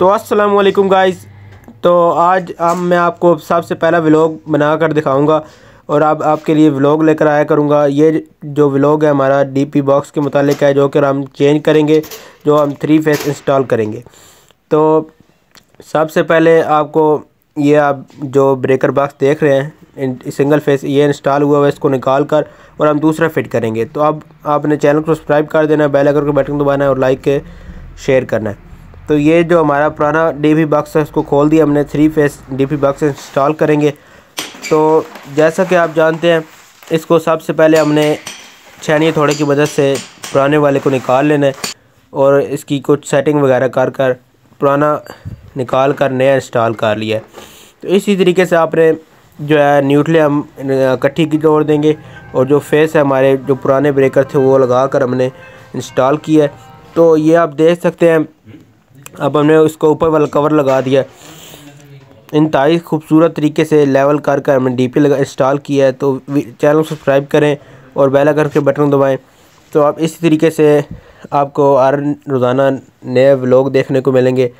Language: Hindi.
तो अस्सलाम वालेकुम गाइस। तो आज अब मैं आपको सबसे पहला व्लॉग बना कर दिखाऊँगा और अब आपके लिए व्लॉग लेकर आया करूँगा। ये जो व्लॉग है हमारा डीपी बॉक्स के मुतालिक है, जो कि हम चेंज करेंगे, जो हम थ्री फेस इंस्टॉल करेंगे। तो सबसे पहले आपको ये आप जो ब्रेकर बॉक्स देख रहे हैं सिंगल फेस, ये इंस्टॉल हुआ है, इसको निकाल कर और हम दूसरा फिट करेंगे। तो अब आपने चैनल को सब्सक्राइब कर देना है, बेल आइकन को बटन दबाना है और लाइक के शेयर करना है। तो ये जो हमारा पुराना डी बॉक्स है उसको खोल दिया हमने। Three phase D box install करेंगे। तो जैसा कि आप जानते हैं, इसको सबसे पहले हमने छानी थोड़े की मदद से पुराने वाले को निकाल लेना है और इसकी कुछ सेटिंग वगैरह कर कर पुराना निकाल कर नया इंस्टॉल कर लिया है। तो इसी तरीके से आपने जो है न्यूट्ले हम इकट्ठी की जोड़ देंगे और जो फेस है हमारे, जो पुराने ब्रेकर थे, वो लगा कर हमने इंस्टॉल किया है। तो ये आप देख सकते हैं अब हमने उसको ऊपर वाला कवर लगा दिया। इंतहाई खूबसूरत तरीके से लेवल कर कर हमने डी पी लगा इंस्टॉल किया है तो चैनल सब्सक्राइब करें और बेल आइकन के बटन दबाएँ। तो आप इसी तरीके से आपको हर रोज़ाना नए व्लॉग देखने को मिलेंगे।